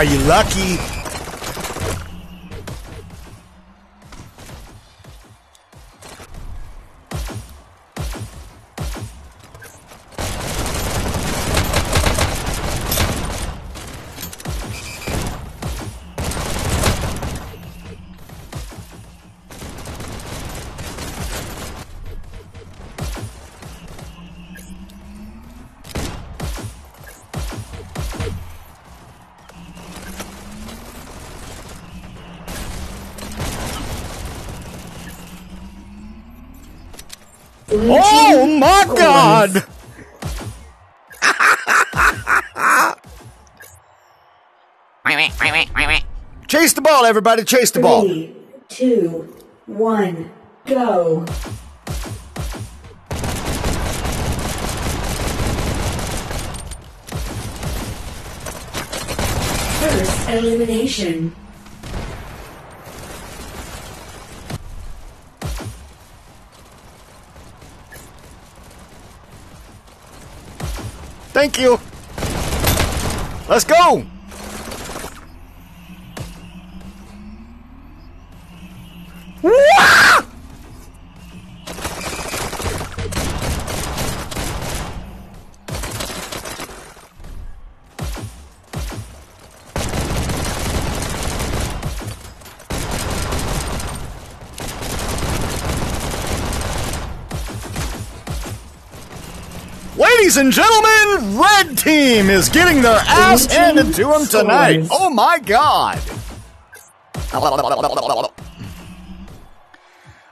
Ah, you lucky. Oh, oh my god! Chase the ball, everybody, chase the ball. Three, two, one, go. First elimination. Thank you. Let's go. Ladies and gentlemen, Red Team is getting their ass handed to them tonight. Oh my god.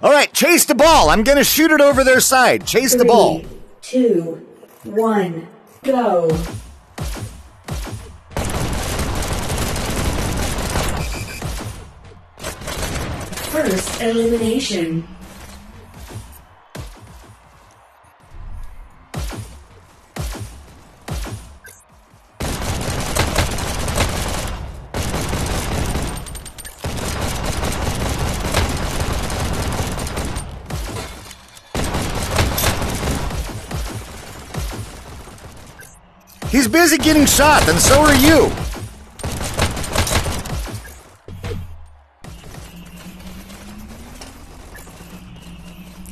All right, chase the ball. I'm going to shoot it over their side. Chase the ball. Two, one, go. First elimination. He's busy getting shot, and so are you.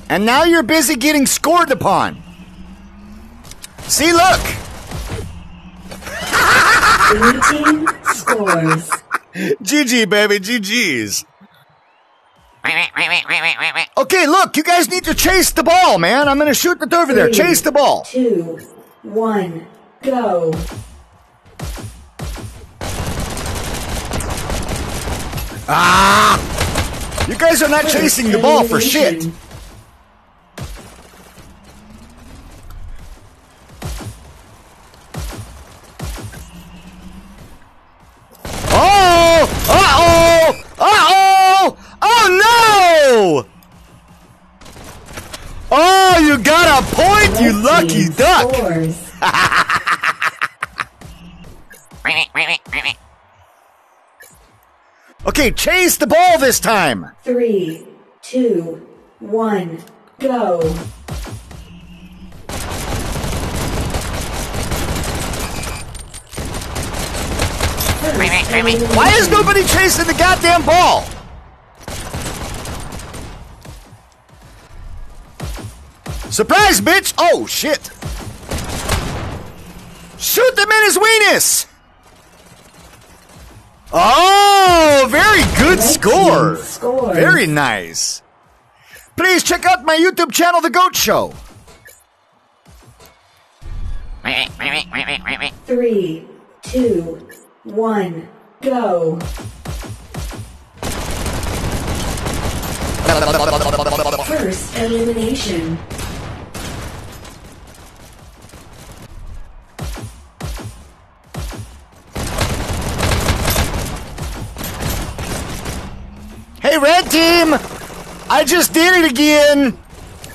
And now you're busy getting scored upon. See, look. Blue team scores. GG, baby, GG's. Okay, look, you guys need to chase the ball, man. I'm gonna shoot it over there. Chase the ball. Two, one, go. Ah! You guys are not chasing the ball for shit. Oh! Oh no! Oh, you got a point, you lucky duck! Scores. Okay, chase the ball this time. Three, two, one, go. Why is nobody chasing the goddamn ball? Surprise, bitch! Oh, shit. Shoot them in his weenus! Oh, very good score. scores. Very nice. Please check out my YouTube channel, The Goat Show. Three, two, one, go. First elimination. Team! I just did it again!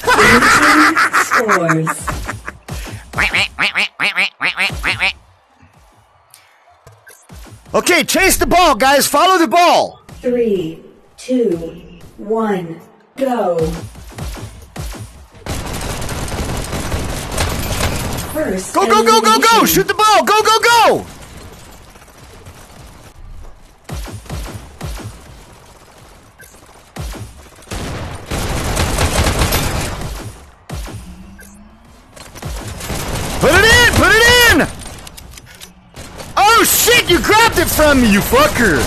Blue team scores. Okay, chase the ball, guys. Follow the ball. Three, two, one, go. First Go, go, go, go, go! Shoot the ball! Go, go, go! It from me, you fucker!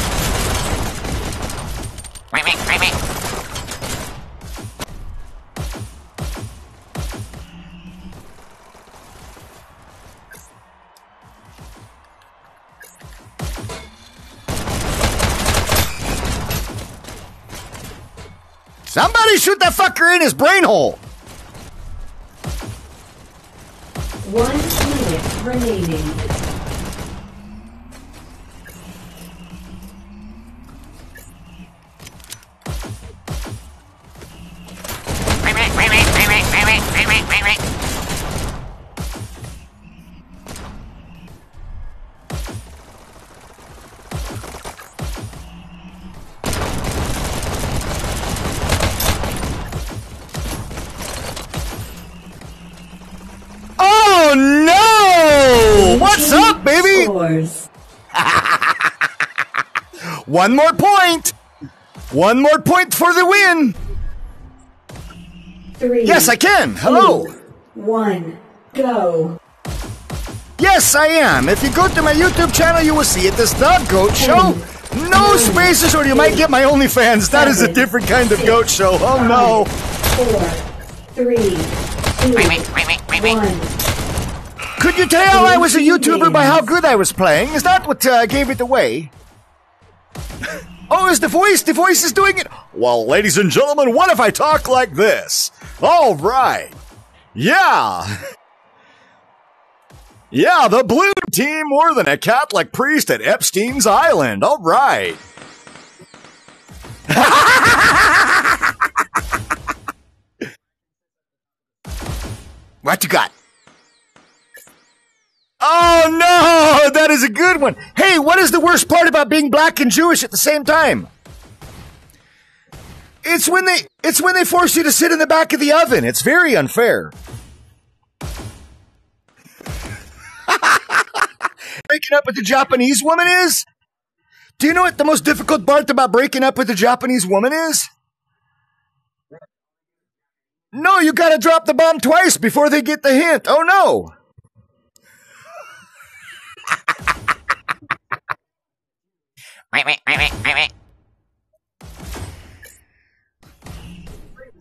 Somebody shoot that fucker in his brain hole! One minute remaining. No! What's up, baby? One more point! One more point for the win! Three. Yes, I can. Hello. two, One. Go. Yes, I am. If you go to my YouTube channel, you will see it. This Dog Goat Show. No spaces, or you might get my OnlyFans. That is a different kind of goat show. Oh no. Four. Three. Two. One. Could you tell I was a YouTuber by how good I was playing? Is that what uh, gave it away? oh, is the voice? The voice is doing it? Well, ladies and gentlemen, what if I talk like this? All right. Yeah. Yeah, the blue team more than a Catholic priest at Epstein's Island. All right. what you got? Oh no, that is a good one. Hey, what is the worst part about being black and Jewish at the same time? It's when they it's when they force you to sit in the back of the oven. It's very unfair. breaking up with the Japanese woman is? Do you know what the most difficult part about breaking up with a Japanese woman is? No, you gotta drop the bomb twice before they get the hint. Oh no!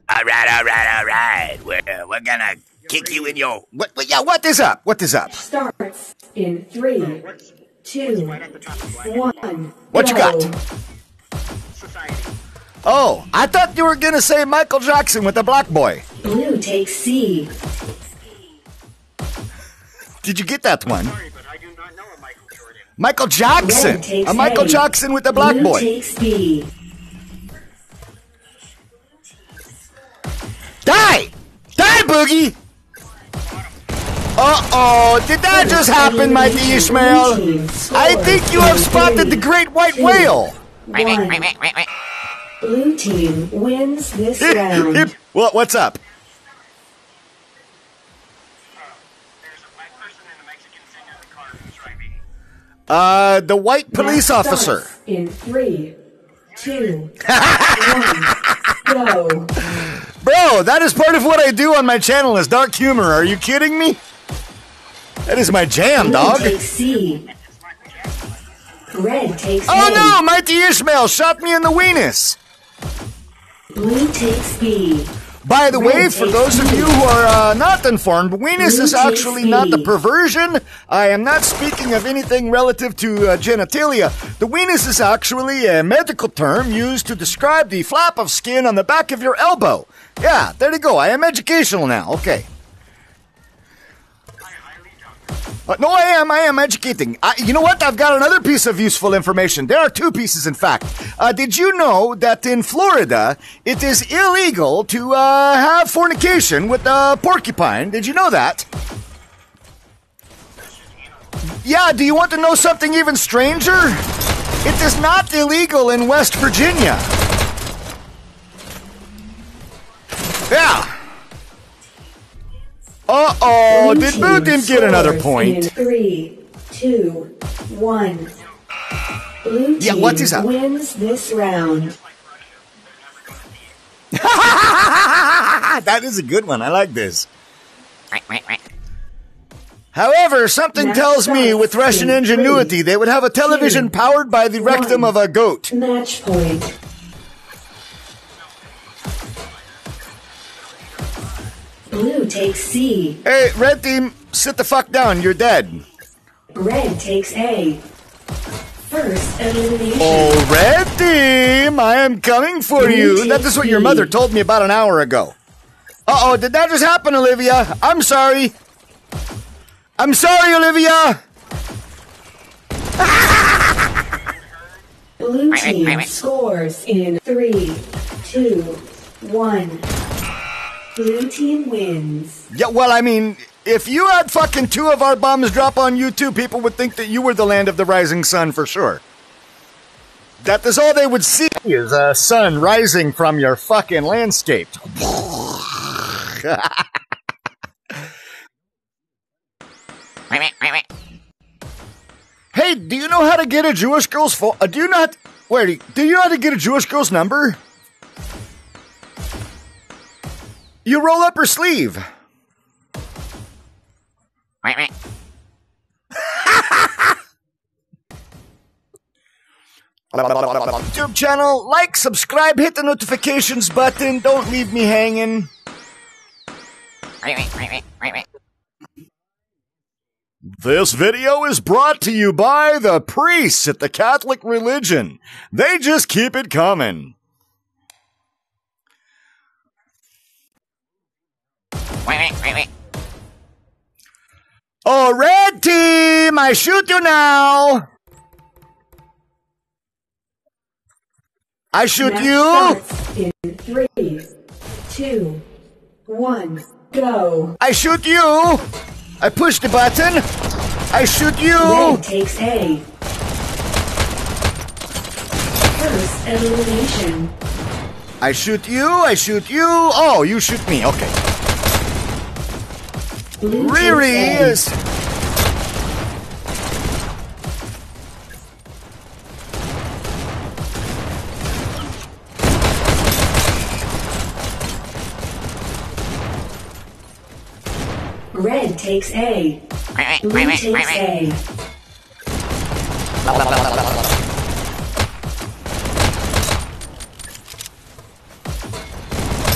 All right, all right, all right. We're, we're gonna kick you in your. What, what- yeah, what is up? What is up? Starts in three, two, one. What you got? Oh, I thought you were gonna say Michael Jackson with the black boy. Blue takes C. Did you get that one? Sorry, but I do not know a Michael Jackson! A Michael A. Jackson with the black Blue boy. Die! Die, Boogie! Uh oh, did that just happen, my Elimination Ishmael? I think you have spotted the great white two, whale. One. Blue team wins this round. what, what's up? There's a black person and a Mexican sitting in the car who's driving. Uh, the white police officer. In three, two, one, go. Bro, that is part of what I do on my channel is dark humor. Are you kidding me? That is my jam, Blue dog. takes C. Red takes Oh A. no, Mighty Ishmael shot me in the weenus. Blue takes B. By the way, for those of you who are uh, not informed, weenus is actually not the perversion. I am not speaking of anything relative to uh, genitalia. The weenus is actually a medical term used to describe the flap of skin on the back of your elbow. Yeah, there you go. I am educational now. Okay. Uh, no, I am. I am educating. I, you know what? I've got another piece of useful information. There are two pieces, in fact. Uh, did you know that in Florida it is illegal to uh, have fornication with a porcupine? Did you know that? Yeah. Do you want to know something even stranger? It is not illegal in West Virginia. Yeah. Uh oh, did team Boo didn't get another point? In three, two, one. Blue Yeah, what is that? wins this round. that is a good one. I like this. However, something Match tells me with Russian ingenuity three, they would have a television two, powered by the rectum one. of a goat. Match point. Blue takes C. Hey, red team, sit the fuck down. You're dead. Red takes A. First elimination. Oh, red team, I am coming for Blue you. That is what your mother told me about an hour ago. Uh oh, did that just happen, Olivia? I'm sorry. I'm sorry, Olivia. Blue team scores in three, two, one. Blue team wins. Yeah, well, I mean, if you had fucking two of our bombs drop on you too, people would think that you were the land of the rising sun for sure. That is all they would see is a sun rising from your fucking landscape. hey, do you know how to get a Jewish girl's phone? Uh, do you not? Wait, do you know how to get a Jewish girl's number? You roll up her sleeve. YouTube channel, like, subscribe, hit the notifications button. Don't leave me hanging. This video is brought to you by the priests at the Catholic religion. They just keep it coming. Oh, red team, I shoot you now. I shoot Match you. in three, two, one. Go. I shoot you. I push the button. I shoot you. Red takes A. First elimination. I shoot you. I shoot you. Oh, you shoot me. Okay. Blue Riri is. Red takes A. Blue takes A.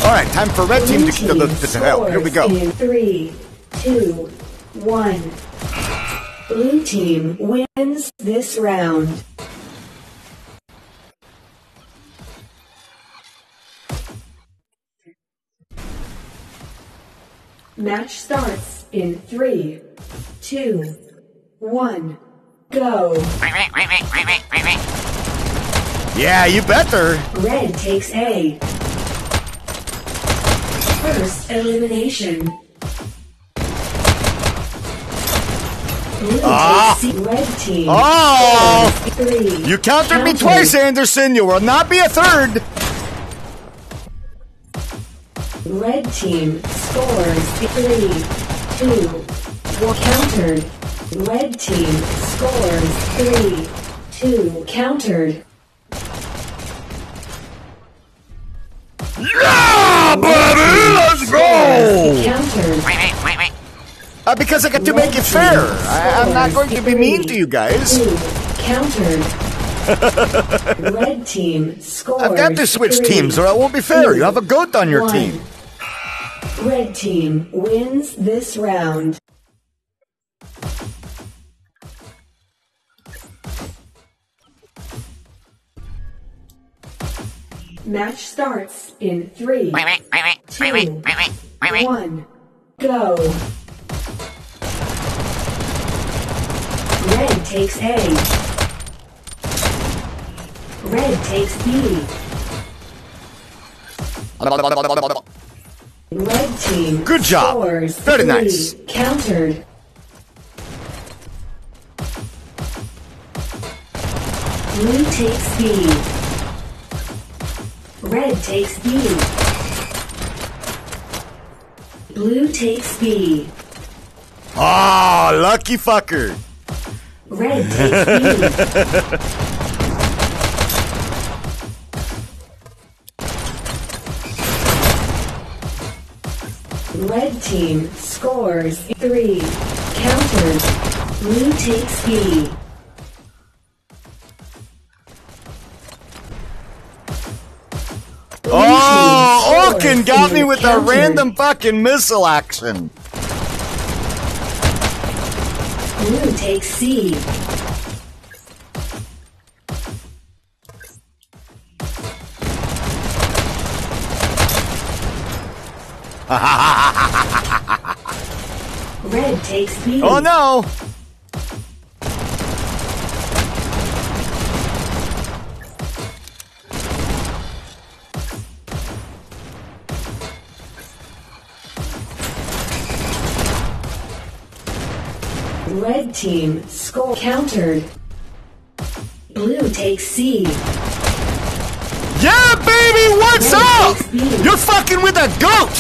All right, time for red team to, to, the, to hell. Here we go. In three, two, one. Blue team wins this round. Match starts in three, two, one. Go. Yeah, you better. Red takes A. First elimination. Ah. takes C. Red team. Oh! You countered me twice, Anderson. You will not be a third. Red team scores three, two, one. Countered. Red team scores three, two. Countered. Yeah, baby, let's go. Countered. Uh, because I got to make it fair. I, I'm not going to be mean to you guys. Countered. Red team scores. I've got to switch three, teams, or it won't be fair. two, You have a goat on your one. team. Red team wins this round. Match starts in three, two, one, go. Takes A. Red takes B. Red team. Good job. Scores Very three. nice. Countered. Blue takes B. Red takes B. Blue takes B. Ah, lucky fucker. Red takes Red team scores three. counters. Blue takes B. Blue Oh, Oaken got me with a random fucking missile action. Takes C. Red takes B. Oh no! Red team score countered. Blue takes C. Yeah, baby, what's Red up? You're fucking with a goat!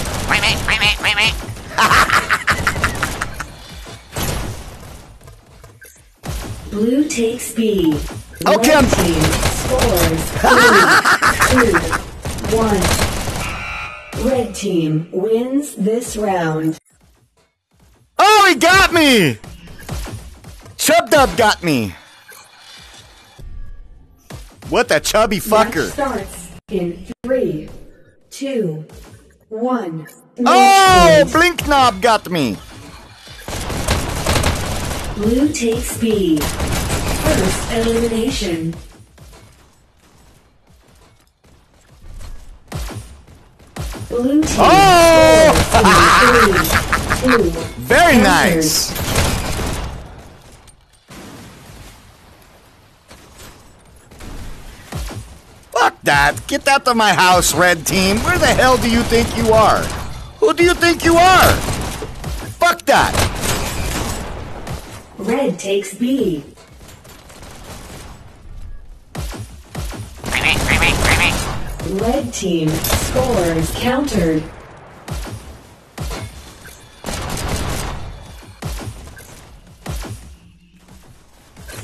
Blue takes B. Okay, Red I'm- team scores three, two, one. Red team wins this round. Oh, he got me! Chub Dub got me. What a chubby Match fucker. starts in three, two, one. Oh, Match. Blink Knob got me. Blue takes B. First elimination. Blue team Oh! three, two. Very nice. Fuck that. Get out of my house, red team. Where the hell do you think you are? Who do you think you are? Fuck that. Red takes B. Red team scores countered.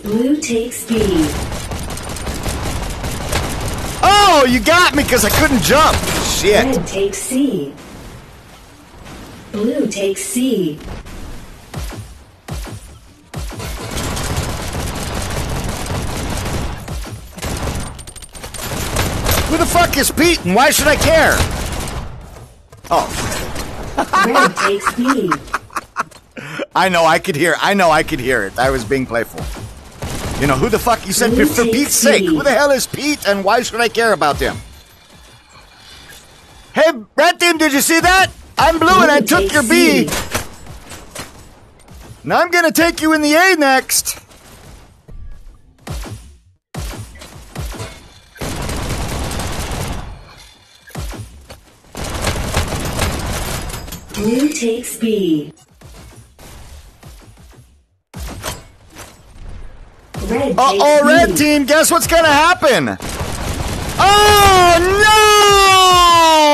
Blue takes B. Oh, you got me because I couldn't jump. Shit. Red takes C. Blue takes C. Who the fuck is Pete and why should I care? Oh, Red takes B. I know I could hear. I know I could hear it. I was being playful. You know, who the fuck? You said for Pete's sake. Who the hell is Pete and why should I care about him? Hey, Red Team, did you see that? I'm blue and I took your B. Now I'm gonna take you in the A next. Blue takes B. Red Uh oh, Red Team, guess what's gonna happen? Oh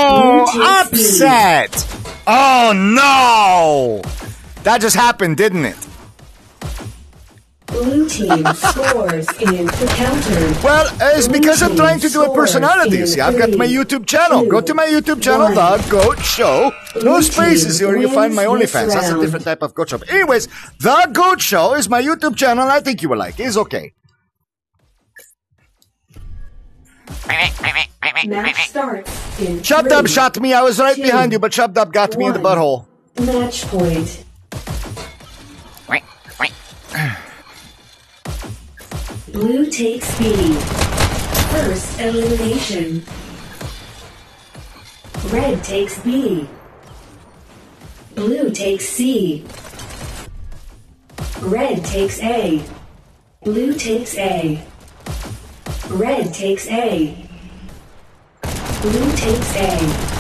no! Blue takes B. Upset! Oh no! That just happened, didn't it? Blue team scores in the counter. Well, it's Blue because I'm trying to do a personality. See, I've got my YouTube channel. Go to my YouTube channel, one. The Goat Show. No spaces here. You find my OnlyFans. That's a different type of goat show. Anyways, The Goat Show is my YouTube channel. I think you will like. It's okay. Match starts in. Dub shot me. I was right two, behind you, but Chub Dub got me in the butthole. Match point. Blue takes B. First elimination. Red takes B. Blue takes C. Red takes A. Blue takes A. Red takes A. Blue takes A.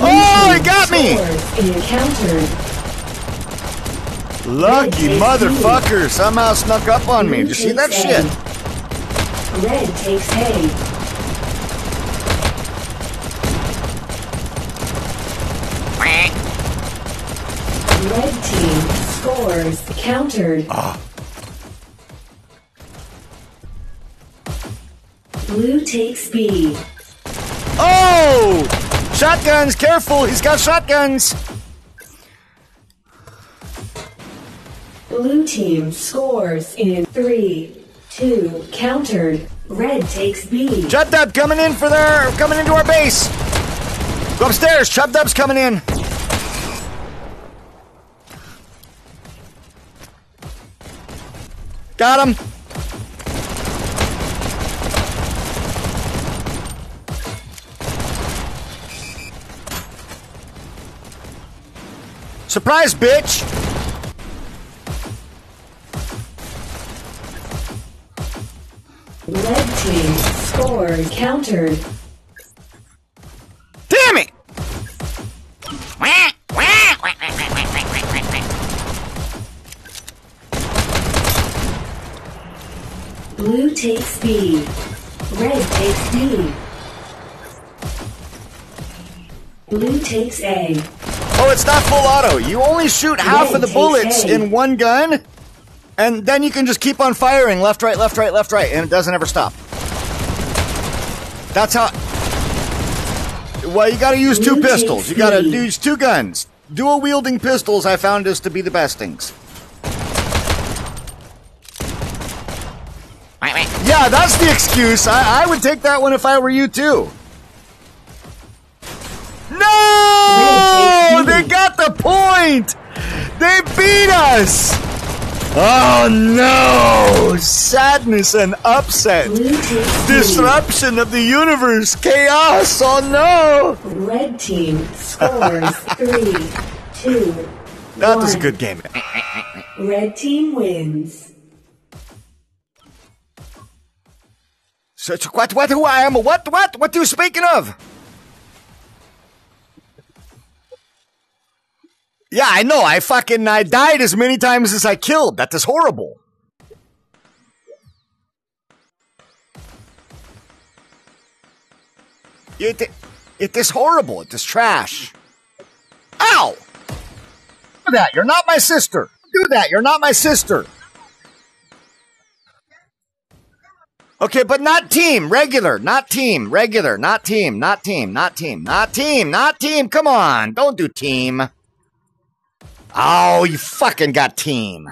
Oh, he got me! Encountered. Lucky motherfucker somehow snuck up on me. Did you see that shit? Red takes A. Red team scores countered. Blue takes B. Oh! Shotguns, careful, he's got shotguns. Blue team scores in three, two, countered. Red takes B. Chub Dub coming in for their coming into our base. Go upstairs. Chub Dub's coming in. Got him. Surprise, bitch! Red team scored countered. Damn it! Blue takes B. Red takes B. Blue takes A. Oh, it's not full auto. You only shoot half of the bullets in one gun, and then you can just keep on firing left, right, left, right, left, right, and it doesn't ever stop. That's how. Well, you got to use two pistols. You got to use two guns. Dual wielding pistols, I found is to be the best things. Yeah, that's the excuse. I, I would take that one if I were you too. No! They got the point! They beat us! Oh no! Sadness and upset. Blue takes B. Disruption of the universe. Chaos. Oh no! Red team scores three, two, That was a good game. Red team wins. So, so what, what, who I am? What, what, what are you speaking of? Yeah, I know. I fucking, I died as many times as I killed. That is horrible. It, it is horrible. It is trash. Ow! Do that. You're not my sister. Do that. You're not my sister. Okay, but not team, regular, not team, regular, not team, not team, not team, not team, not team. Come on, don't do team. Oh, you fucking got team.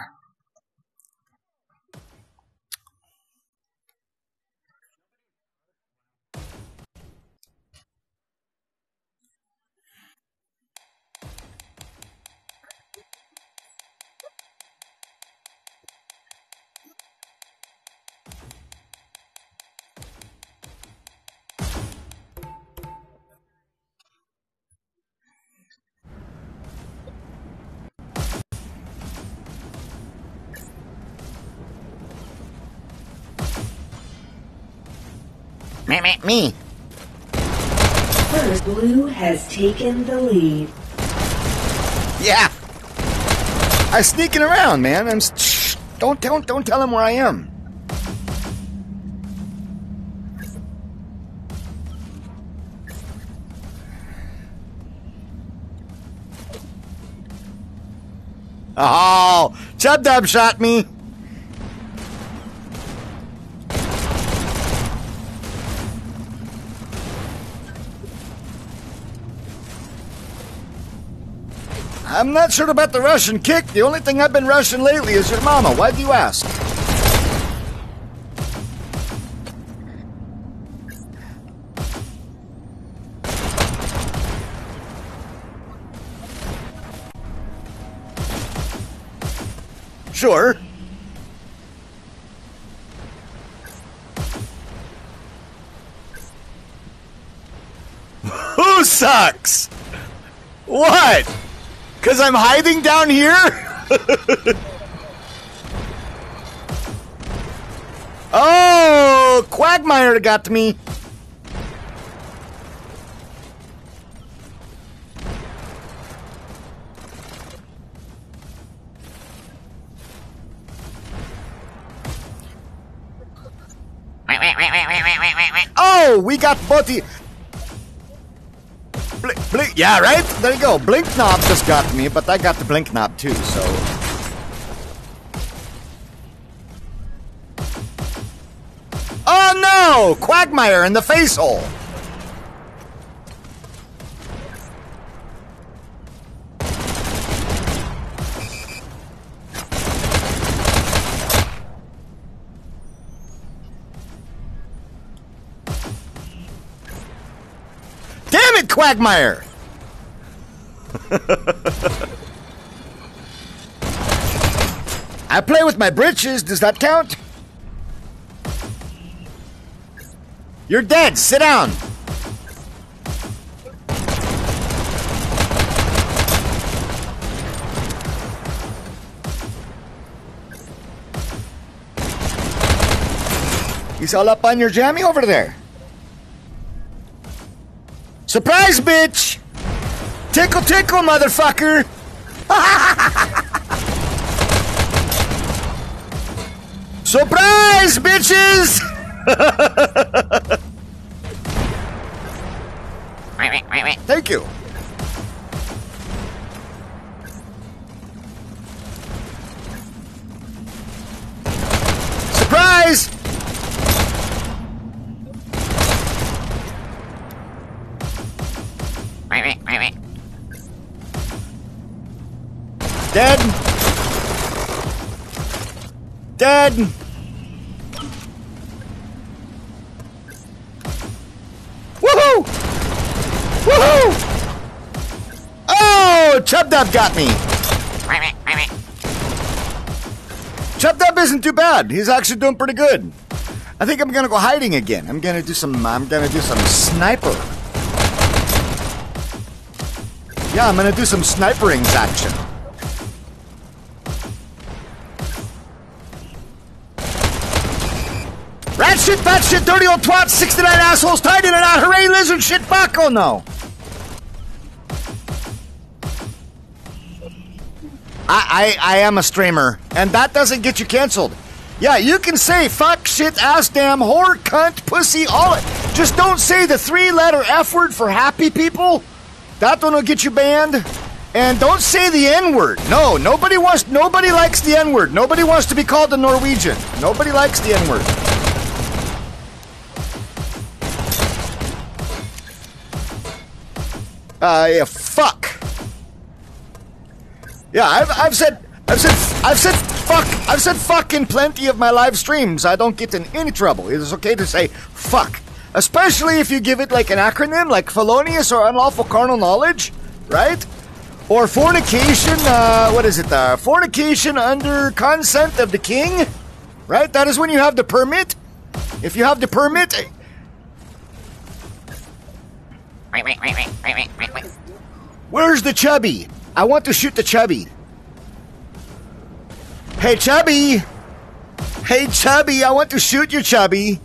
Me, me, me. First, Blue has taken the lead. Yeah. I'm sneaking around, man. I'm. Shh, don't, don't, don't tell him where I am. Oh, Chub Dub shot me. I'm not sure about the Russian kick. The only thing I've been Russian lately is your mama. Why do you ask? Sure. Who sucks? What? Because I'm hiding down here? oh, Quagmire got to me. Oh, we got both the. Blink, blink. Yeah, right? There you go. Blink knob just got me, but I got the blink knob too, so. Oh no! Quagmire in the face hole. Damn it, Quagmire! I play with my britches. Does that count? You're dead. Sit down. He's all up on your jammy over there. Surprise, bitch! Tickle, tickle, motherfucker! Surprise, bitches! Thank you. Dead. Woohoo! Woohoo! Oh, Chub Dub got me. Chub Dub isn't too bad. He's actually doing pretty good. I think I'm gonna go hiding again. I'm gonna do some. I'm gonna do some sniper. Yeah, I'm gonna do some sniperings action. Shit, dirty old twat, 69 assholes tied in and out. Ah, hooray, lizard shit, fuck, oh no. I, I, I am a streamer, and that doesn't get you canceled. Yeah, you can say fuck, shit, ass, damn, whore, cunt, pussy, all it. Just don't say the three letter F word for happy people. That one will get you banned. And don't say the N word. No, nobody wants, nobody likes the N word. Nobody wants to be called a Norwegian. Nobody likes the N word. Uh, yeah, fuck. Yeah, I've, I've said, I've said, I've said fuck, I've said fuck in plenty of my live streams. I don't get in any trouble. It is okay to say fuck. Especially if you give it like an acronym, like felonious or unlawful carnal knowledge, right? Or fornication, uh, what is it, uh, fornication under consent of the king, right? That is when you have the permit. If you have the permit, Where's the chubby? I want to shoot the chubby. Hey, chubby! Hey, chubby, I want to shoot you, chubby.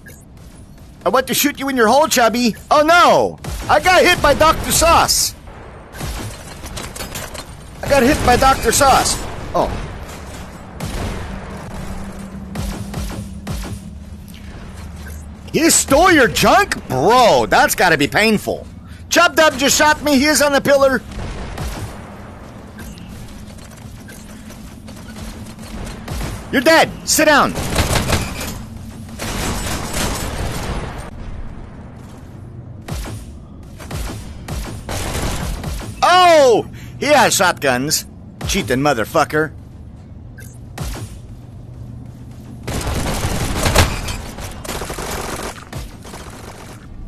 I want to shoot you in your hole, chubby. Oh no! I got hit by Dr. Sauce. I got hit by Dr. Sauce. Oh. He stole your junk? Bro, that's gotta be painful. Chub Dub just shot me. He is on the pillar. You're dead. Sit down. Oh! He has shotguns. Cheating motherfucker.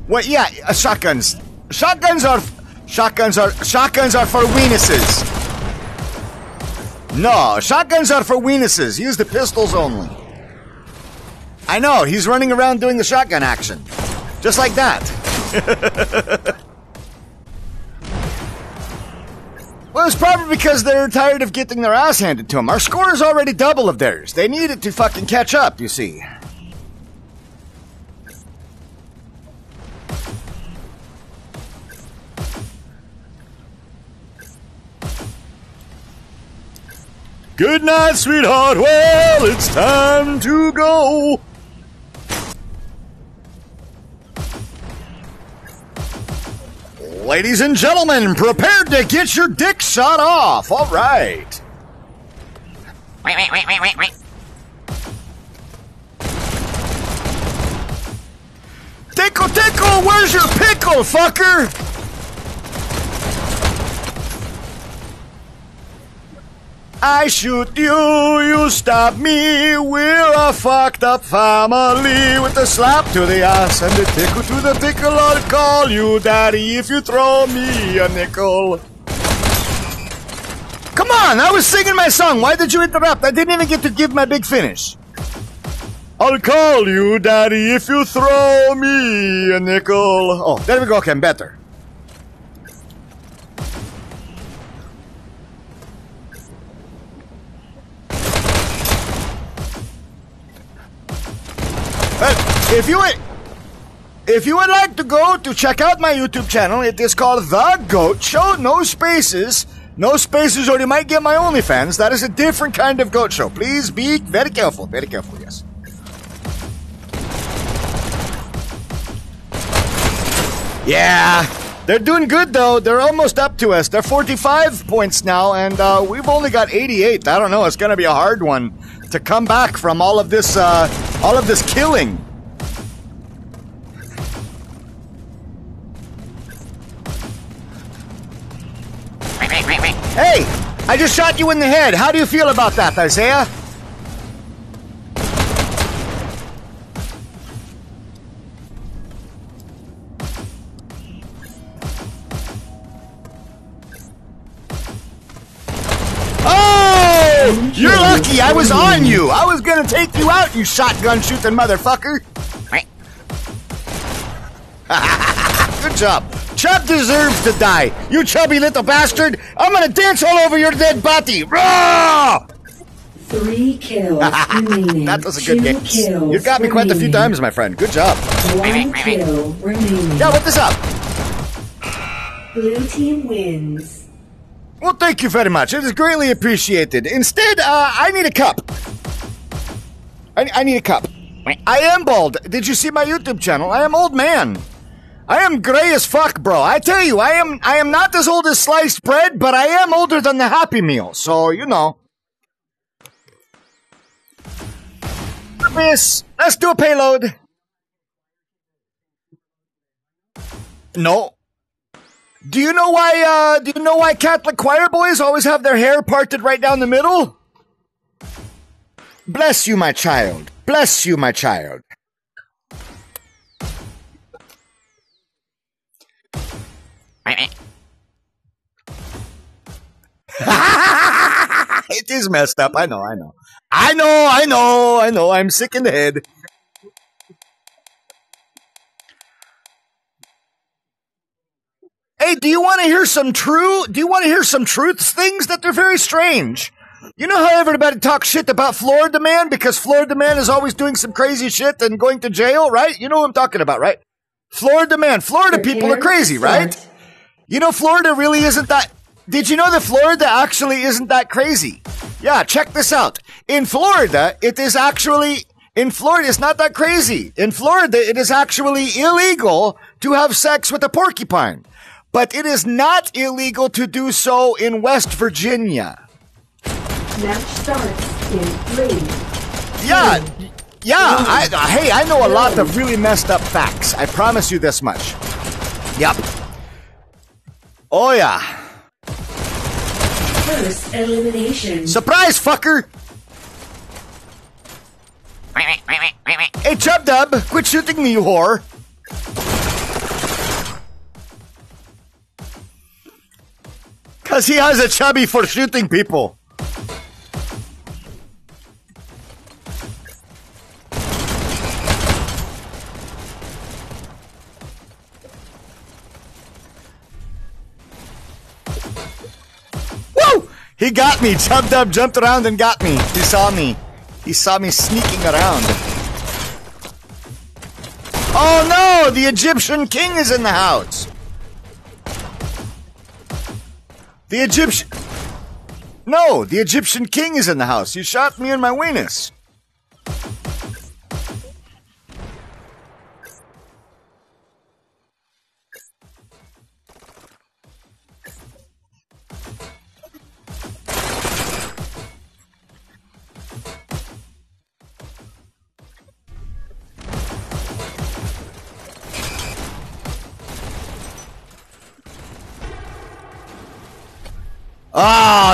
What? Yeah, shotguns. Shotguns are shotguns are shotguns are for weenuses. No, shotguns are for weenuses. Use the pistols only. I know, he's running around doing the shotgun action. Just like that. well, it's probably because they're tired of getting their ass handed to them. Our score is already double of theirs. They needed to fucking catch up, you see. Good night, sweetheart. Well, it's time to go. Ladies and gentlemen, prepared to get your dick shot off. All right. Wait, wait, wait, wait, wait, wait. Tickle, tickle, where's your pickle, fucker? I shoot you, you stop me. We're a fucked up family with a slap to the ass and a tickle to the pickle. I'll call you daddy if you throw me a nickel. Come on, I was singing my song. Why did you interrupt? I didn't even get to give my big finish. I'll call you daddy if you throw me a nickel. Oh, there we go. I'm better. Well, if you would, if you would like to go to check out my YouTube channel, it is called The Goat Show. No spaces, no spaces, or you might get my OnlyFans. That is a different kind of goat show. Please be very careful, very careful. Yes. Yeah, they're doing good though. They're almost up to us. They're 45 points now, and uh, we've only got 88. I don't know. It's gonna be a hard one to come back from all of this, uh, all of this killing. Hey, I just shot you in the head. How do you feel about that, Isaiah? Oh! You're lucky I was on you. I was gonna take you out, you shotgun shooting motherfucker. Wait. Good job. Chub deserves to die. You chubby little bastard. I'm gonna dance all over your dead body. Raw! Three kills remaining. That was a good Two game. kills You got me quite a few remaining. times, my friend. Good job. One kill remaining. Yeah, what this up? Blue team wins. Well, thank you very much. It is greatly appreciated. Instead, uh, I need a cup. I, I need a cup. I am bald. Did you see my YouTube channel? I am old man. I am gray as fuck, bro. I tell you, I am I am not as old as sliced bread, but I am older than the Happy Meal. So you know. Let's do a payload. No. Do you know why? Uh, do you know why Catholic choir boys always have their hair parted right down the middle? Bless you, my child. Bless you, my child. It is messed up. I know. I know. I know. I know. I know. I'm sick in the head. Hey, do you want to hear some true? Do you want to hear some truths? Things that they're very strange. You know how everybody talks shit about Florida man because Florida man is always doing some crazy shit and going to jail, right? You know what I'm talking about, right? Florida man. Florida people are crazy, right? You know, Florida really isn't that. Did you know that Florida actually isn't that crazy? Yeah, check this out. In Florida, it is actually. In Florida, it's not that crazy. In Florida, it is actually illegal to have sex with a porcupine. But it is not illegal to do so in West Virginia. Match starts in three. Yeah, two, yeah. I, hey, I know a lot of really messed up facts. I promise you this much. Yep. Oh yeah. First elimination. Surprise, fucker! Hey, Chub Dub, quit shooting me, you whore. Cause he has a chubby for shooting people. He got me. Chub Dub jumped around and got me. He saw me. He saw me sneaking around. Oh no! The Egyptian king is in the house! The Egyptian. No, the Egyptian king is in the house. He shot me in my weenus.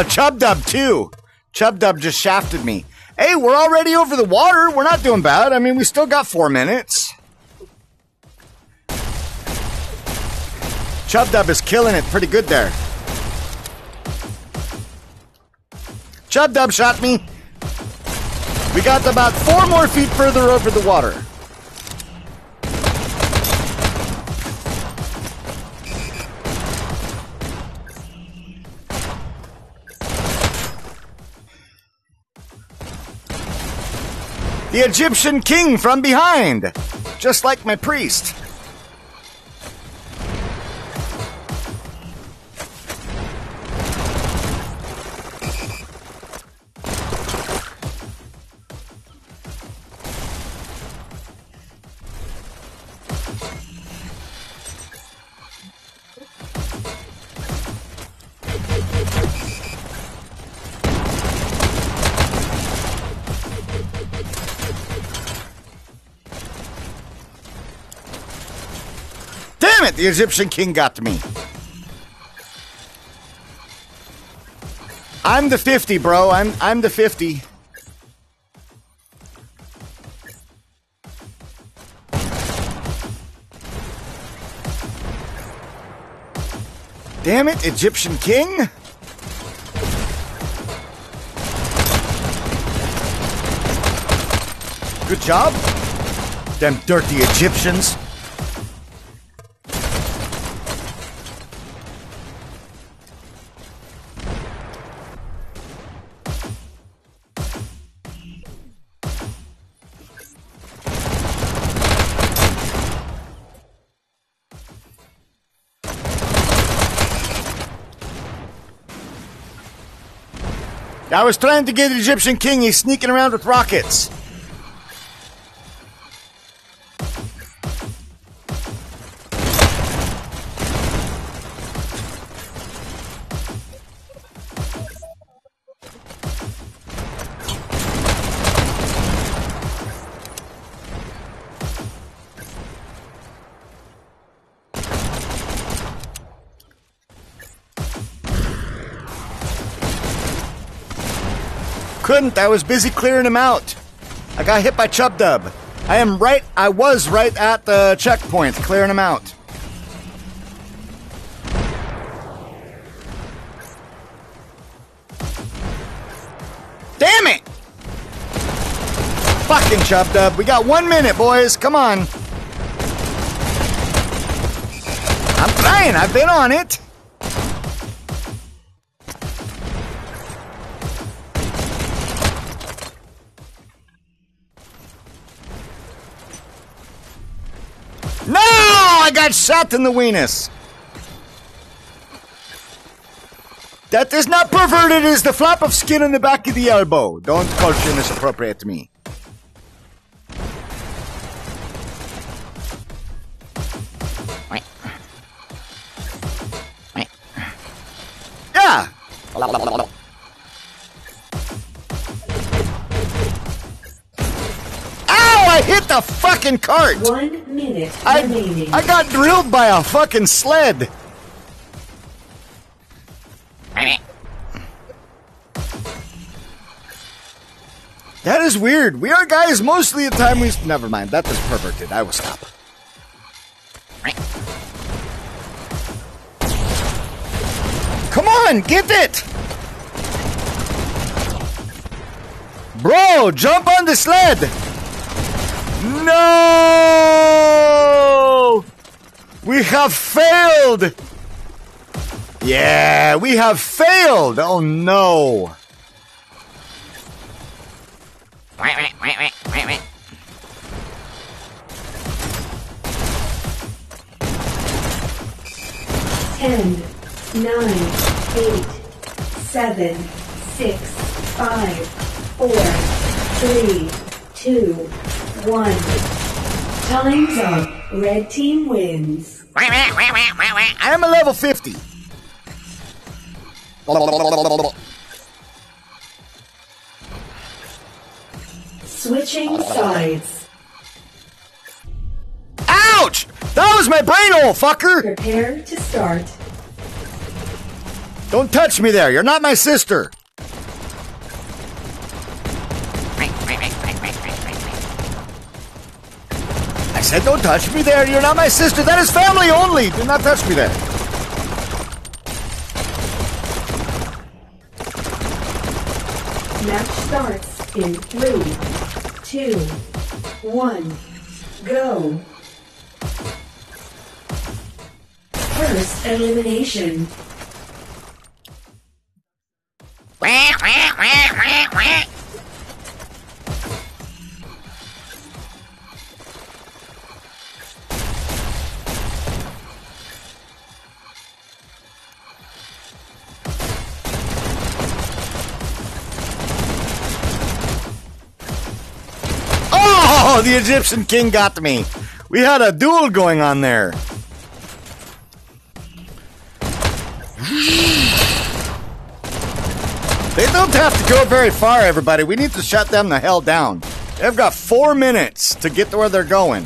Chub Dub too. Chub Dub just shafted me. Hey, we're already over the water. We're not doing bad. I mean, we still got four minutes. Chub Dub is killing it pretty good there. Chub Dub shot me. We got about four more feet further over the water. The Egyptian king from behind, just like my priest. Damn it, the Egyptian king got to me. I'm the 50, bro. I'm I'm the 50. Damn it, Egyptian king? Good job. Them dirty Egyptians. I was trying to get the Egyptian king. He's sneaking around with rockets. Couldn't. I was busy clearing him out. I got hit by Chub Dub. I am right. I was right at the checkpoint, clearing him out. Damn it! Fucking Chub Dub. We got one minute, boys. Come on. I'm trying. I've been on it. I got shot in the weenus. That is not perverted. It is the flap of skin on the back of the elbow. Don't culture misappropriate me. Yeah. I hit the fucking cart. One minute I, remaining. I got drilled by a fucking sled. That is weird. We are guys mostly the time we. Never mind. That was perverted. I will stop. Come on, get it! Bro, jump on the sled! No! We have failed! Yeah, we have failed! Oh no! Ten, nine, eight, seven, six, five, four, three, two, one. Time's up. Red team wins. Wait, wait, wait, wait, wait, wait. I am a level 50. Switching sides. Ouch! That was my brain hole, fucker! Prepare to start. Don't touch me there. You're not my sister. I said, don't touch me there. You're not my sister. That is family only. Do not touch me there. Match starts in three, two, one, go. First elimination. The Egyptian king got me. We had a duel going on there. They don't have to go very far, everybody. We need to shut them the hell down. They've got four minutes to get to where they're going.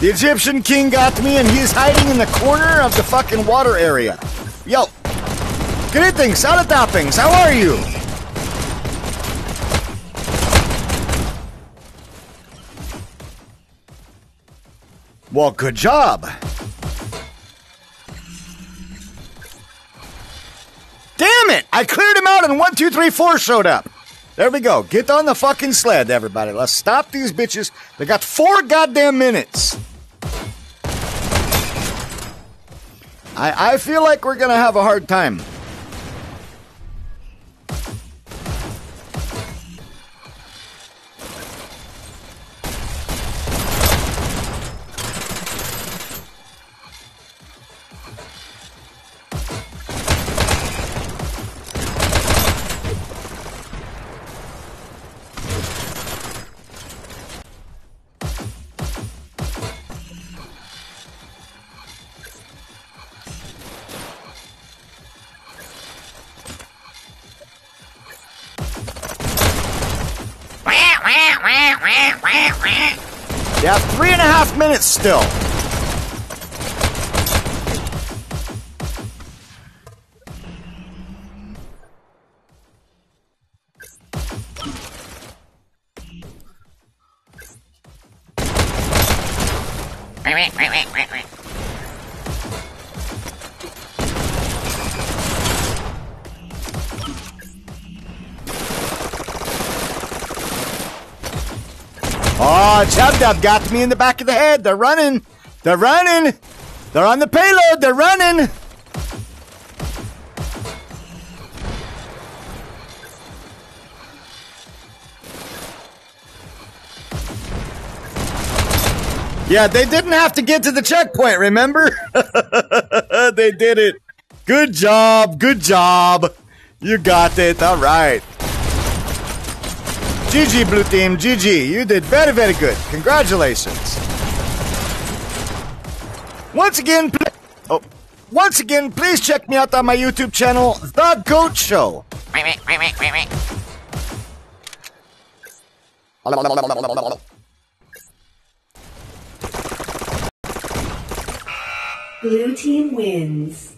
The Egyptian king got me, and he's hiding in the corner of the fucking water area. Yo, greetings, salutappings, how are you? Well, good job. Damn it! I cleared him out and one, two, three, four showed up. There we go. Get on the fucking sled, everybody. Let's stop these bitches. They got four goddamn minutes. I, I feel like we're gonna have a hard time. Still. Chub got me in the back of the head. They're running. They're running. They're on the payload. They're running. Yeah, they didn't have to get to the checkpoint, remember? they did it. Good job. Good job. You got it. All right. GG, Blue Team. GG. You did very, very good. Congratulations. Once again, oh, once again, please check me out on my YouTube channel, The Goat Show. Blue team wins.